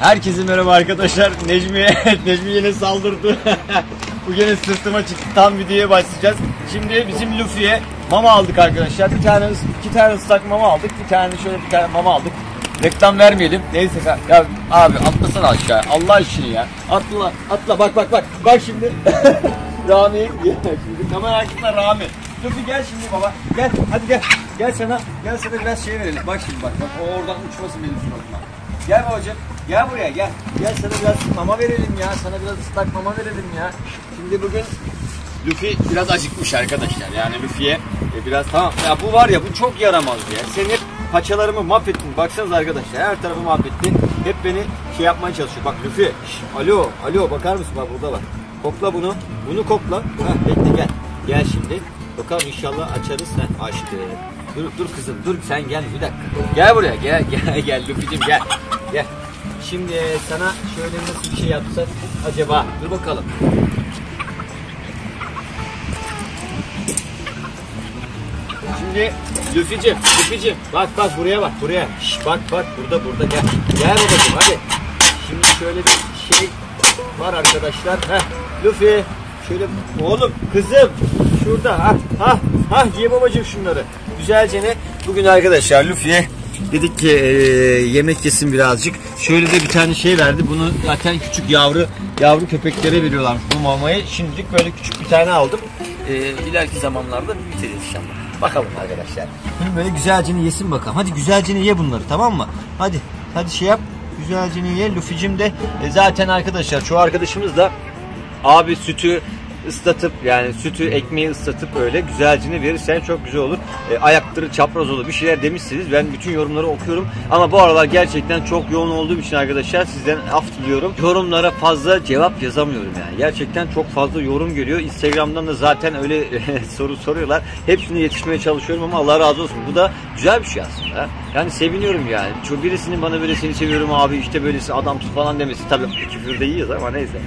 Herkese merhaba arkadaşlar. Necmiye, Necmi yine saldırdı. Bu yine sırtıma çıktı. Tam videoya başlayacağız. Şimdi bizim Luffy'ye mama aldık arkadaşlar. Bir tane, iki tane ıslak mama aldık. Bir tane şöyle bir tane mama aldık. Reklam vermeyelim. Neyse ya abi atlasana aşağı. Allah işini ya. Atla, atla bak bak bak. Bak şimdi. Rami. şimdi kamera arkasında Rami. Luffy gel şimdi baba. Gel hadi gel. Gel sana. Gel sana biraz şey verelim. Bak şimdi bak. bak. O oradan uçmasın benim suratıma. Gel babacığım. Gel buraya gel. Gel sana biraz mama verelim ya. Sana biraz ıslak mama verelim ya. Şimdi bugün Luffy biraz acıkmış arkadaşlar. Yani Luffy'ye e, biraz tamam. Ya bu var ya bu çok yaramaz ya. Sen hep paçalarımı mahvettin. Baksanıza arkadaşlar her tarafı mahvettin. Hep beni şey yapmaya çalışıyor. Bak Luffy. şş, alo alo bakar mısın bak burada bak. Kokla bunu. Bunu kokla. Heh, bekle gel. Gel şimdi. Bakalım inşallah açarız. Heh, açtı. Dur, dur kızım dur sen gel bir dakika. Gel buraya gel gel gel Luffy'cim gel. Gel. Şimdi sana şöyle nasıl bir şey yapsak acaba? Dur bakalım. Şimdi Luffy'cim, Luffy'cim bak bak buraya bak buraya. Şş, bak bak burada burada gel. Gel babacım hadi. Şimdi şöyle bir şey var arkadaşlar. Heh, Luffy şöyle oğlum kızım şurada ha ha ha ye babacım şunları. Güzelce ne? Bugün arkadaşlar Luffy'ye dedik ki e, yemek yesin birazcık. Şöyle de bir tane şey verdi. Bunu zaten küçük yavru yavru köpeklere veriyorlarmış bu mamayı. Şimdilik böyle küçük bir tane aldım. E, ileriki zamanlarda büyüteceğiz inşallah. Bakalım arkadaşlar. Şimdi böyle güzelce yesin bakalım. Hadi güzelce ye bunları tamam mı? Hadi hadi şey yap. Güzelce ye. Luffy'cim de e, zaten arkadaşlar çoğu arkadaşımız da abi sütü ıslatıp yani sütü ekmeği ıslatıp öyle güzelce verirsen çok güzel olur. E, ayaktırı çapraz olur bir şeyler demişsiniz. Ben bütün yorumları okuyorum. Ama bu aralar gerçekten çok yoğun olduğum için arkadaşlar sizden af diliyorum. Yorumlara fazla cevap yazamıyorum yani. Gerçekten çok fazla yorum geliyor. Instagram'dan da zaten öyle soru soruyorlar. Hepsine yetişmeye çalışıyorum ama Allah razı olsun. Bu da güzel bir şey aslında. Yani seviniyorum yani. Çok birisinin bana böyle seni seviyorum abi işte böylesi adamsın falan demesi. Tabii küfür de yiyoruz ama neyse.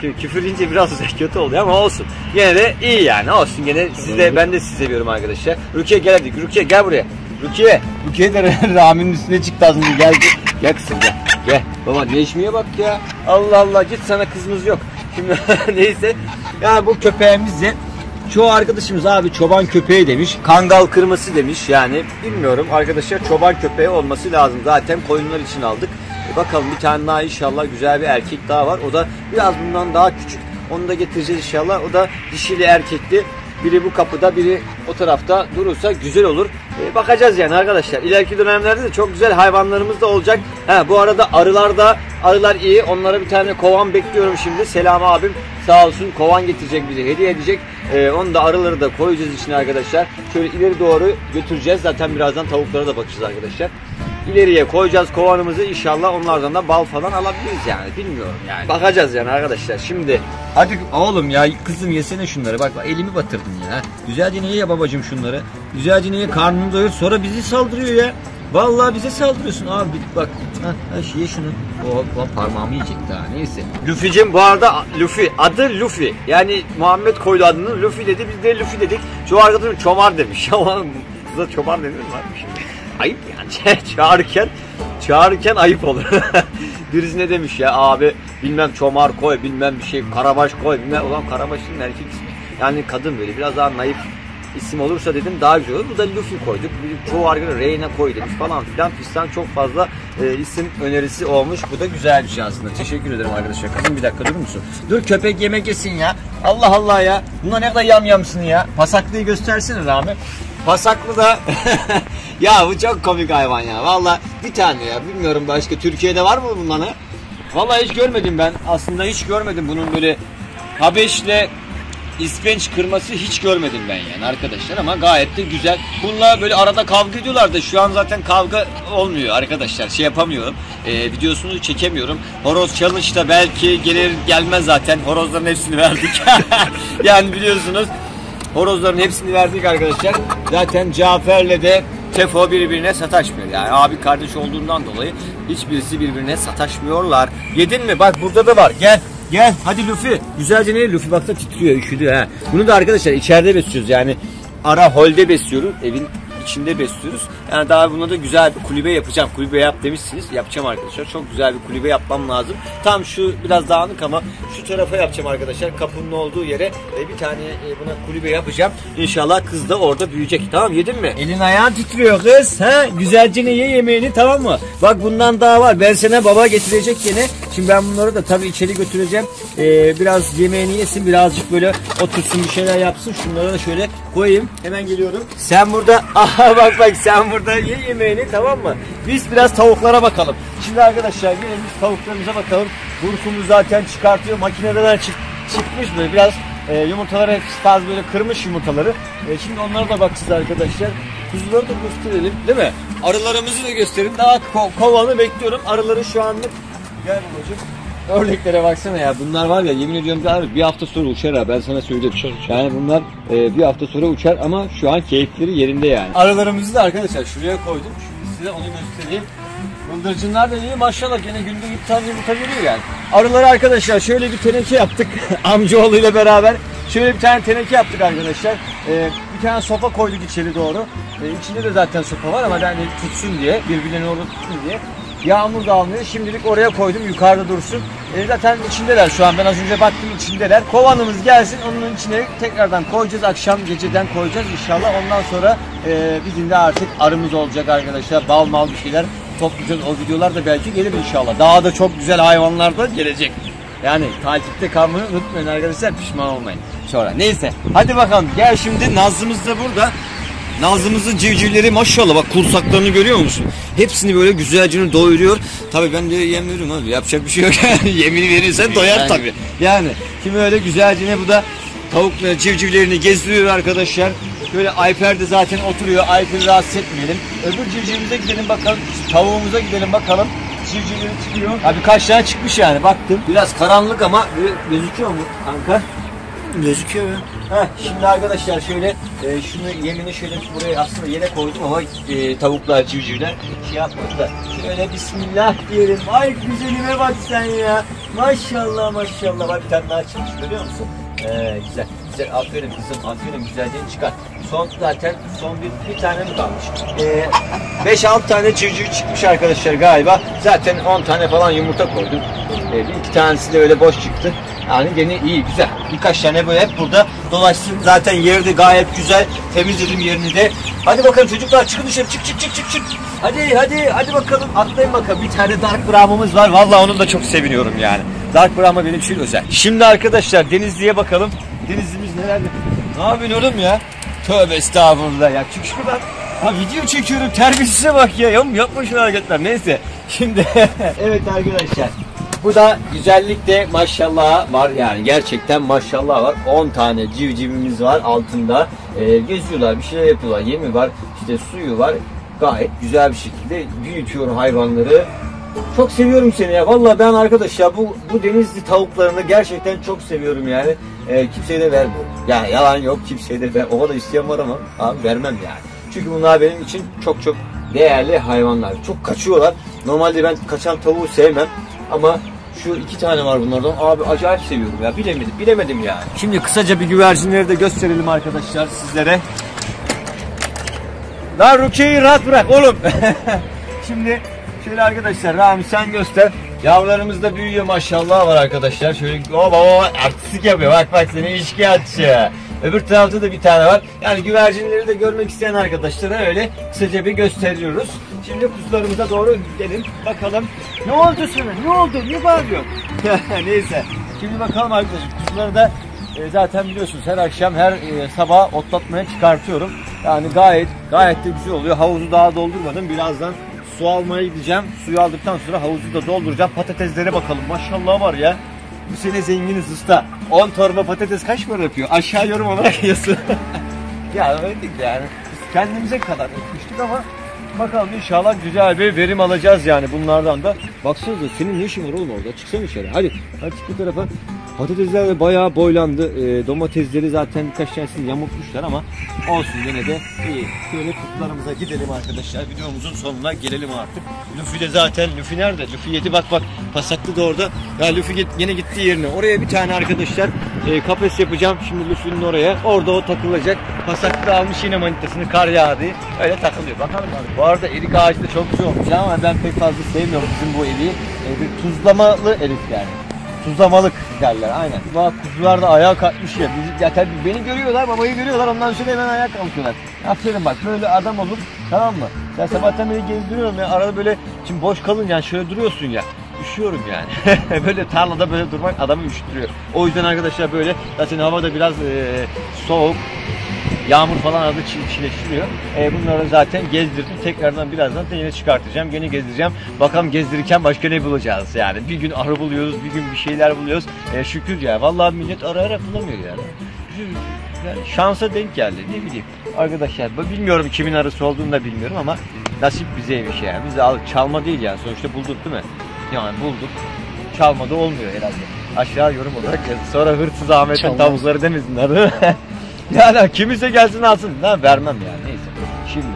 Küfür deyince biraz kötü oluyor ama olsun. Gene de iyi yani olsun. Gene siz de ben de sizi seviyorum arkadaşlar. Rukiye gel hadi. Rukiye gel buraya. Rukiye. Rukiye de Rami'nin üstüne çıktı az önce. Gel. Gel kızım gel. Gel. Baba Neşmi'ye bak ya. Allah Allah git sana kızımız yok. Şimdi neyse. Ya bu köpeğimiz de Çoğu arkadaşımız abi çoban köpeği demiş. Kangal kırması demiş. Yani bilmiyorum arkadaşlar çoban köpeği olması lazım. Zaten koyunlar için aldık. E bakalım bir tane daha inşallah güzel bir erkek daha var. O da biraz bundan daha küçük. Onu da getireceğiz inşallah. O da dişili erkekli. Biri bu kapıda, biri o tarafta durursa güzel olur. E, bakacağız yani arkadaşlar. İleriki dönemlerde de çok güzel hayvanlarımız da olacak. Ha, bu arada arılar da, arılar iyi. Onlara bir tane kovan bekliyorum şimdi. Selam abim sağ olsun kovan getirecek bize, hediye edecek. E, onu da arıları da koyacağız içine arkadaşlar. Şöyle ileri doğru götüreceğiz. Zaten birazdan tavuklara da bakacağız arkadaşlar ileriye koyacağız kovanımızı inşallah onlardan da bal falan alabiliriz yani bilmiyorum yani. Bakacağız yani arkadaşlar şimdi. Hadi oğlum ya kızım yesene şunları bak, bak elimi batırdın ya. Güzelce niye ya babacım şunları. Güzelce niye karnını doyur sonra bizi saldırıyor ya. Vallahi bize saldırıyorsun abi bak. Ha, ye şunu. O, o parmağımı yiyecek daha neyse. Luffy'cim bu arada Luffy adı Luffy. Yani Muhammed koydu adını Luffy dedi biz de Luffy dedik. Çoğu arkadaşım Çomar demiş. Ama kıza Çomar denir mi varmış? Ayıp yani çağırırken çağırırken ayıp olur. Birisi ne demiş ya abi bilmem çomar koy bilmem bir şey karabaş koy bilmem ulan karabaşın erkek ismi. Yani kadın böyle biraz daha naif isim olursa dedim daha güzel olur. Bu da Luffy koyduk. Çoğu arkadaşlar Reyna koy demiş falan filan fistan çok fazla e, isim önerisi olmuş. Bu da güzel bir şey aslında. Teşekkür ederim arkadaşlar. Kızım bir dakika durur musun? Dur köpek yemek yesin ya. Allah Allah ya. Buna ne kadar yam yamsın ya. Pasaklıyı göstersene Rami. Pasaklı da ya bu çok komik hayvan ya. Valla bir tane ya. Bilmiyorum başka Türkiye'de var mı bundan ha? Valla hiç görmedim ben. Aslında hiç görmedim bunun böyle Habeş'le İspenç kırması hiç görmedim ben yani arkadaşlar ama gayet de güzel. Bununla böyle arada kavga ediyorlar da şu an zaten kavga olmuyor arkadaşlar. Şey yapamıyorum. E, videosunu çekemiyorum. Horoz Challenge'da belki gelir gelmez zaten. Horozların hepsini verdik. yani biliyorsunuz horozların hepsini verdik arkadaşlar. Zaten Cafer'le de Tefo birbirine sataşmıyor. Yani abi kardeş olduğundan dolayı hiçbirisi birbirine sataşmıyorlar. Yedin mi? Bak burada da var. Gel. Gel hadi Luffy. Güzelce ne? Luffy baksana titriyor üşüdü ha. Bunu da arkadaşlar içeride besliyoruz yani. Ara holde besliyoruz. Evin içinde besliyoruz. Yani daha buna da güzel bir kulübe yapacağım. Kulübe yap demişsiniz. Yapacağım arkadaşlar. Çok güzel bir kulübe yapmam lazım. Tam şu biraz dağınık ama şu tarafa yapacağım arkadaşlar. Kapının olduğu yere e, bir tane e, buna kulübe yapacağım. İnşallah kız da orada büyüyecek. Tamam yedin mi? Elin ayağın titriyor kız. Ha? Güzelce ye yemeğini tamam mı? Bak bundan daha var. Ben sana baba getirecek yine. Şimdi ben bunları da tabii içeri götüreceğim. Ee, biraz yemeğini yesin. Birazcık böyle otursun bir şeyler yapsın. Şunları da şöyle koyayım. Hemen geliyorum. Sen burada aha bak bak sen burada ye yemeğini tamam mı? Biz biraz tavuklara bakalım. Şimdi arkadaşlar gelin biz tavuklarımıza bakalım. Burkumuz zaten çıkartıyor. Makineden çık çıkmış böyle biraz e, yumurtaları hep fazla böyle kırmış yumurtaları. E, şimdi onlara da bakacağız arkadaşlar. Kuzuları da gösterelim değil mi? Arılarımızı da gösterin. Daha ko- kovanı bekliyorum. Arıları şu anlık gel babacığım. Örneklere baksana ya bunlar var ya yemin ediyorum abi bir hafta sonra uçar ha ben sana söyleyeyim. Yani bunlar e, bir hafta sonra uçar ama şu an keyifleri yerinde yani. Arılarımızı da arkadaşlar şuraya koydum. Şimdi size onu göstereyim. Bıldırcınlar da iyi maşallah gene günde bir tane yumurta yani. Arıları arkadaşlar şöyle bir teneke yaptık amcaoğlu ile beraber. Şöyle bir tane teneke yaptık arkadaşlar. Ee, bir tane sopa koyduk içeri doğru. Ee, içinde de zaten sopa var ama yani tutsun diye birbirlerini orada tutsun diye. Yağmur da almıyor. Şimdilik oraya koydum yukarıda dursun. Ee, zaten içindeler şu an. Ben az önce baktım içindeler. Kovanımız gelsin onun içine tekrardan koyacağız. Akşam geceden koyacağız inşallah. Ondan sonra e, bizim de artık arımız olacak arkadaşlar. Bal mal bir şeyler toplayacağız. O videolar da belki gelir inşallah. Daha da çok güzel hayvanlar da gelecek. Yani takipte kalmayı unutmayın arkadaşlar pişman olmayın. Sonra neyse hadi bakalım gel şimdi Nazlımız da burada. Nazlımızın civcivleri maşallah bak kursaklarını görüyor musun? Hepsini böyle güzelce doyuruyor. Tabii ben de yem veriyorum abi yapacak bir şey yok yani yemin verirsen doyar Yani. tabii. Yani kimi öyle güzelce bu da tavukları civcivlerini gezdiriyor arkadaşlar. Böyle Ayfer de zaten oturuyor. Ayfer'i rahatsız etmeyelim. Öbür civcivimize gidelim bakalım. Tavuğumuza gidelim bakalım. Civcivleri çıkıyor. Abi kaç tane çıkmış yani baktım. Biraz karanlık ama gö- gözüküyor mu kanka? Gözüküyor ya. Heh, şimdi arkadaşlar şöyle e, şunu yemini şöyle buraya aslında yere koydum ama e, tavuklar civcivler şey yapmadı da şöyle bismillah diyelim. Ay güzelime bak sen ya. Maşallah maşallah bak bir tane daha çıkmış görüyor musun? Ee, güzel güzel aferin kızım aferin güzelce çıkar. Son zaten son bir, bir tane mi kalmış? Ee, 5-6 tane civciv çıkmış arkadaşlar galiba. Zaten 10 tane falan yumurta koydum. Ee, bir iki tanesi de öyle boş çıktı. Yani gene iyi güzel. Birkaç tane böyle hep burada dolaşsın. Zaten yeri de gayet güzel. Temizledim yerini de. Hadi bakalım çocuklar çıkın dışarı çık çık çık çık çık. Hadi hadi hadi bakalım atlayın bakalım. Bir tane Dark Brahma'mız var. Vallahi onu da çok seviniyorum yani. Dark Brahma benim için özel. Şimdi arkadaşlar Denizli'ye bakalım. Denizli'miz nerede? Ne yapıyorsun oğlum ya? Tövbe estağfurullah ya. Çık şuradan. Ha video çekiyorum terbiyesize bak ya. Yapma, yapma şu hareketler. Neyse. Şimdi evet arkadaşlar. Bu da güzellikte maşallah var yani gerçekten maşallah var. 10 tane civcivimiz var altında. Ee, geziyorlar bir şeyler yapıyorlar. Yemi var işte suyu var. Gayet güzel bir şekilde büyütüyor hayvanları. Çok seviyorum seni ya. Vallahi ben arkadaş ya bu bu denizli tavuklarını gerçekten çok seviyorum yani. Ee, kimseye de vermiyorum. Yani yalan yok kimseye de ver. O kadar isteyen var ama abi vermem yani. Çünkü bunlar benim için çok çok değerli hayvanlar. Çok kaçıyorlar. Normalde ben kaçan tavuğu sevmem ama şu iki tane var bunlardan. Abi acayip seviyorum ya. Bilemedim, bilemedim yani. Şimdi kısaca bir güvercinleri de gösterelim arkadaşlar sizlere. Lan Rukiye'yi rahat bırak oğlum. Şimdi şöyle arkadaşlar Rami sen göster. Yavrularımız da büyüyor maşallah var arkadaşlar. Şöyle o baba artistik yapıyor. Bak bak seni işkiyatçı. Öbür tarafta da bir tane var. Yani güvercinleri de görmek isteyen arkadaşlara öyle kısaca bir gösteriyoruz. Şimdi kuzularımıza doğru gidelim. Bakalım. Ne oldu sana? Ne oldu? Niye bağırıyorsun? Neyse. Şimdi bakalım arkadaşlar. Kuzuları da e, zaten biliyorsunuz her akşam her e, sabah otlatmaya çıkartıyorum. Yani gayet gayet de güzel oluyor. Havuzu daha doldurmadım. Birazdan su almaya gideceğim. Suyu aldıktan sonra havuzu da dolduracağım. Patateslere bakalım. Maşallah var ya. Bu sene zenginiz usta. 10 torba patates kaç para yapıyor? Aşağı yorum olarak yazın. ya öyle değil yani. Biz kendimize kadar etmiştik ama bakalım inşallah güzel bir verim alacağız yani bunlardan da. Baksanıza senin ne işin var oğlum orada? Çıksana içeri. Hadi. Hadi çık bu tarafa. Patatesler de bayağı boylandı. Ee, domatesleri zaten birkaç tanesini yamultmuşlar ama olsun yine de iyi. Şöyle kutularımıza gidelim arkadaşlar. Videomuzun sonuna gelelim artık. Luffy de zaten Luffy nerede? Luffy yedi bak bak. Pasaklı da orada. Ya Luffy git, yine gitti yerine. Oraya bir tane arkadaşlar e, kafes yapacağım şimdi Luffy'nin oraya. Orada o takılacak. Pasaklı almış yine manitasını kar yağdı. Öyle takılıyor. Bakalım abi. Bu arada erik ağacı da çok güzel olmuş ama ben pek fazla sevmiyorum bizim bu eriği. E, bir tuzlamalı erik yani. Tuzlamalık derler aynen. Bak kuzular da ayağa kalkmış ya. Bizi, ya tabii beni görüyorlar, babayı görüyorlar. Ondan sonra hemen ayağa kalkıyorlar. Aferin bak böyle adam olup tamam mı? Sen sabahtan beri gezdiriyorum ya. Arada böyle şimdi boş kalınca yani şöyle duruyorsun ya. Üşüyorum yani. böyle tarlada böyle durmak adamı üşütüyor. O yüzden arkadaşlar böyle zaten hava da biraz e, soğuk. Yağmur falan arada çile, çileştiriyor. E, bunları zaten gezdirdim. Tekrardan birazdan da yine çıkartacağım. Gene gezdireceğim. Bakalım gezdirirken başka ne bulacağız yani. Bir gün arı buluyoruz, bir gün bir şeyler buluyoruz. E, şükür ya. Vallahi millet arayarak bulamıyor yani. Yani şansa denk geldi ne bileyim. Arkadaşlar bilmiyorum kimin arısı olduğunu da bilmiyorum ama nasip bizeymiş yani. Biz de al, çalma değil yani. Sonuçta bulduk değil mi? Yani bulduk. Çalma da olmuyor herhalde. Aşağı yorum olarak yazın. Sonra hırsız Ahmet'in Çalmaz. tavukları demesinler değil mi? yani kimse gelsin alsın. Lan vermem yani neyse. Şimdi.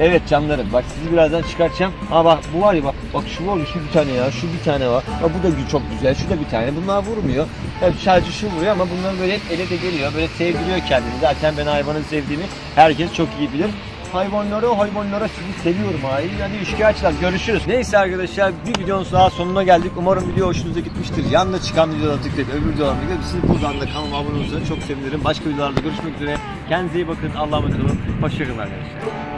Evet canlarım bak sizi birazdan çıkartacağım. Ha bak bu var ya bak bak şu var ya şu bir tane ya şu bir tane var. Bak bu da çok güzel şu da bir tane. Bunlar vurmuyor. Hep sadece şu vuruyor ama bunların böyle hep ele de geliyor. Böyle sevdiriyor kendini. Zaten ben hayvanın sevdiğimi herkes çok iyi bilir. Hayvanları hayvanlara sizi seviyorum hayır. Yani şikayetçiler görüşürüz. Neyse arkadaşlar bir videonun daha sonuna geldik. Umarım video hoşunuza gitmiştir. Yanına çıkan videolara tıklayıp öbür videolara tıklayıp sizi buradan da kanalıma abone olursanız çok sevinirim. Başka videolarda görüşmek üzere. Kendinize iyi bakın. Allah'a emanet olun. Hoşçakalın arkadaşlar.